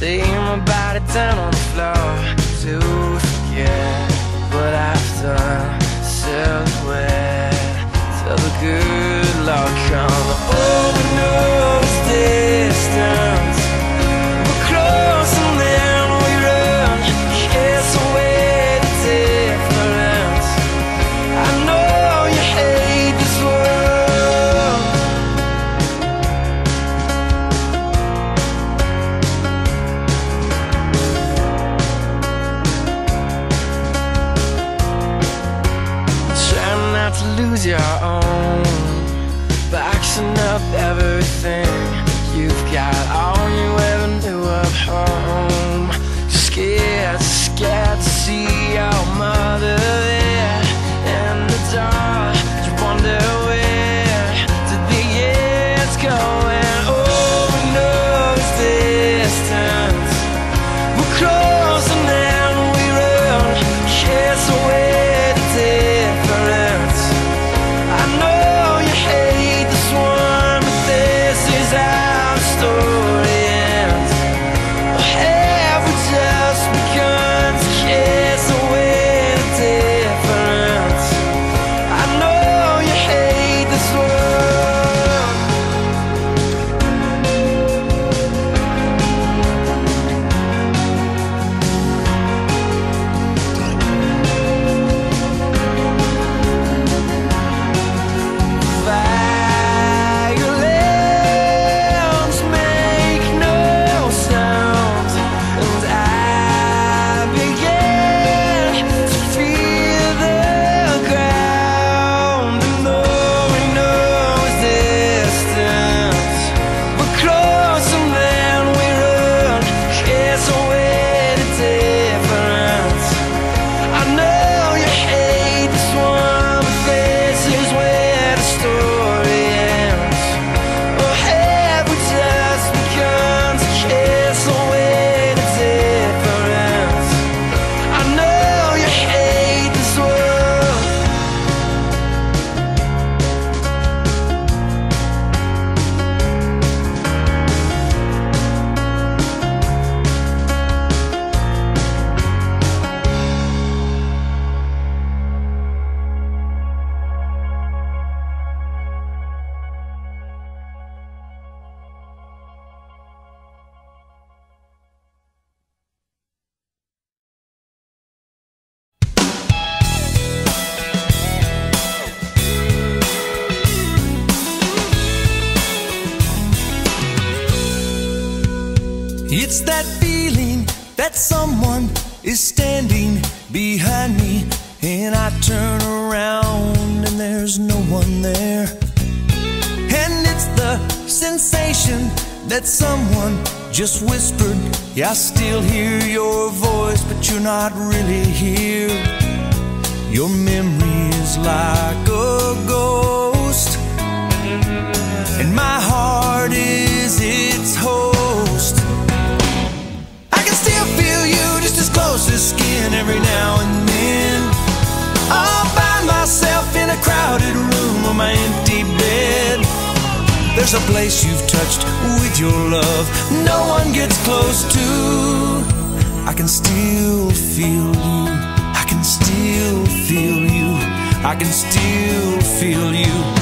Lay my body down on the floor to forget what I've done. Silhouette till the good Lord come over oh, knows It's that feeling that someone is standing behind me, and I turn around and there's no one there. And it's the sensation that someone just whispered, Yeah, I still hear your voice, but you're not really here. Your memory is like a ghost, and my heart is its host. Feel you just as close as skin every now and then. All by myself in a crowded room on my empty bed. There's a place you've touched with your love, no one gets close to. I can still feel you. I can still feel you. I can still feel you.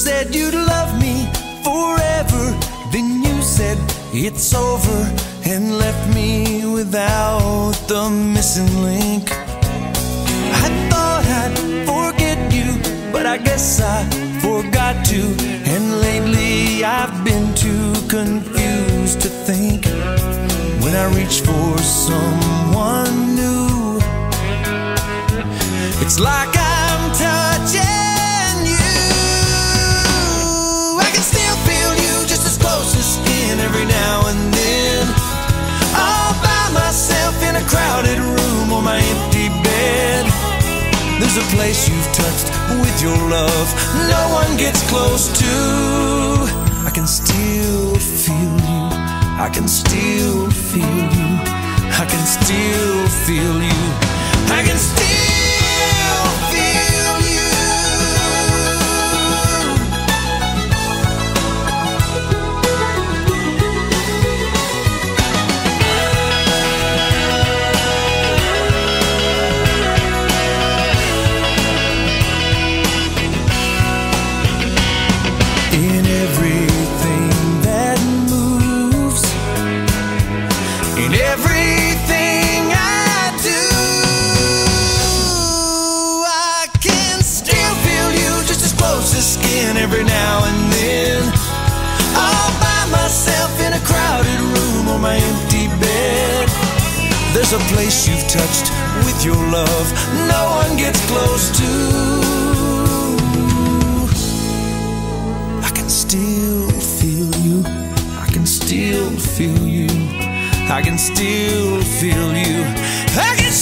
Said you'd love me forever. Then you said it's over and left me without the missing link. I thought I'd forget you, but I guess I forgot to. And lately I've been too confused to think. When I reach for someone new, it's like I'm touching There's a place you've touched with your love, no one gets close to. I can still feel you. I can still feel you. I can still feel you. No one gets close to. I can still feel you. I can still feel you. I can still feel you. I can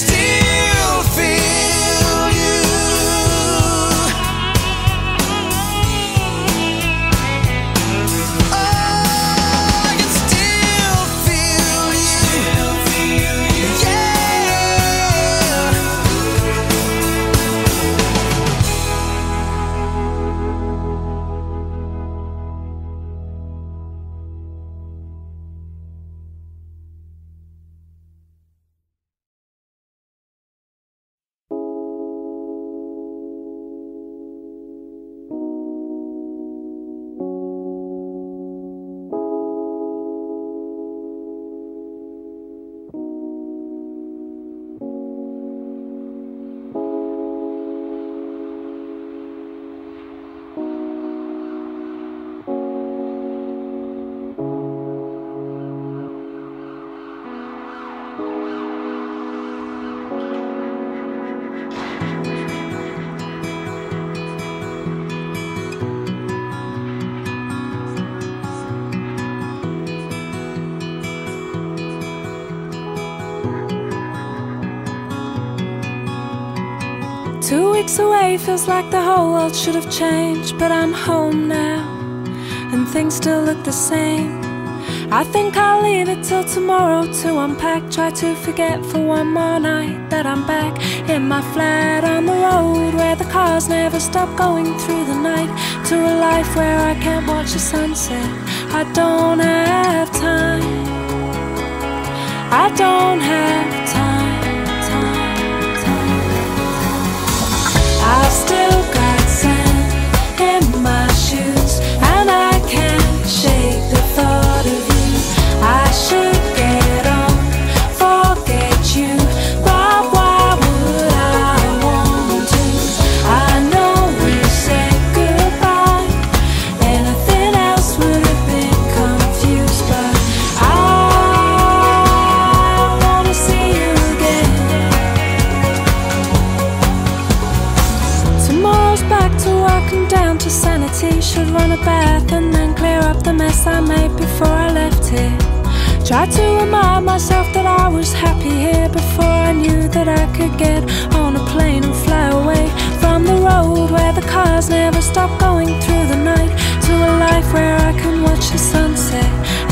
weeks away feels like the whole world should have changed, but I'm home now, and things still look the same. I think I'll leave it till tomorrow to unpack. Try to forget for one more night that I'm back in my flat on the road where the cars never stop going through the night. To a life where I can't watch the sunset. I don't have time. I don't have time, time, I've still down to sanity. Should run a bath and then clear up the mess I made before I left here. Try to remind myself that I was happy here before I knew that I could get on a plane and fly away from the road where the cars never stop going through the night to a life where I can watch the sunset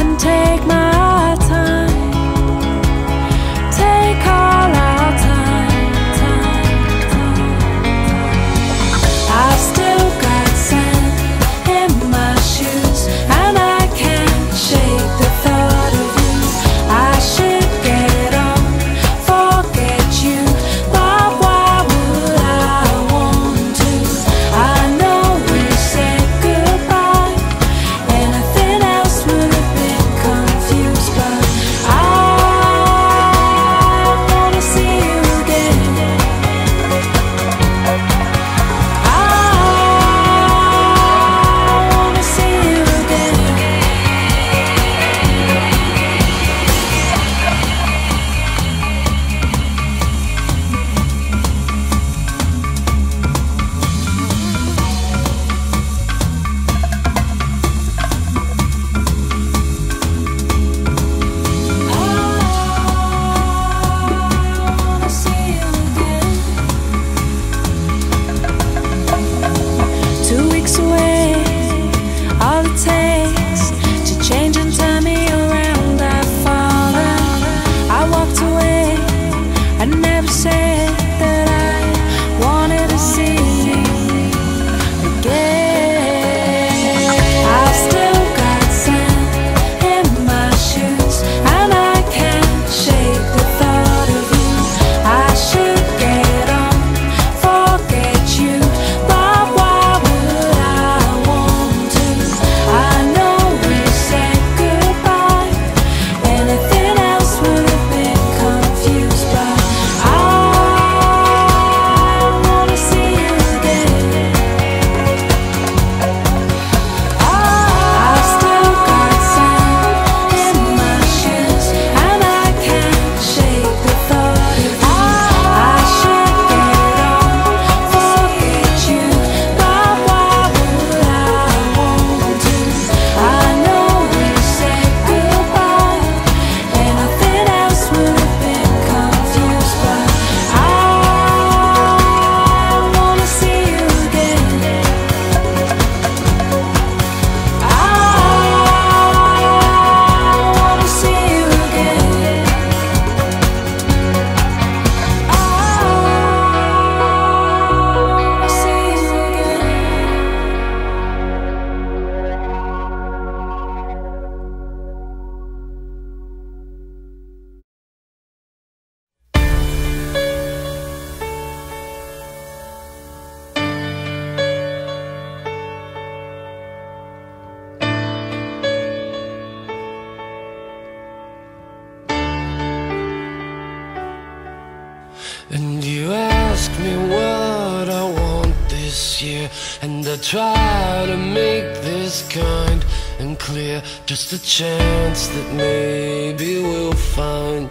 And I try to make this kind and clear Just a chance that maybe we'll find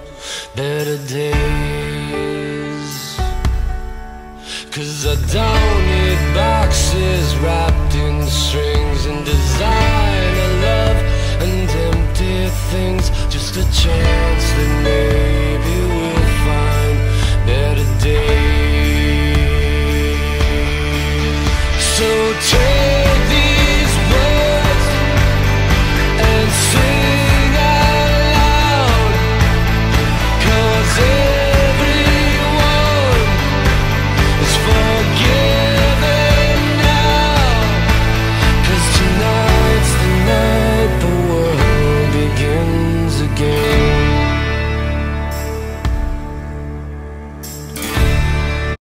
better days. Cause I don't need boxes wrapped in strings And designer love and empty things Just a chance that maybe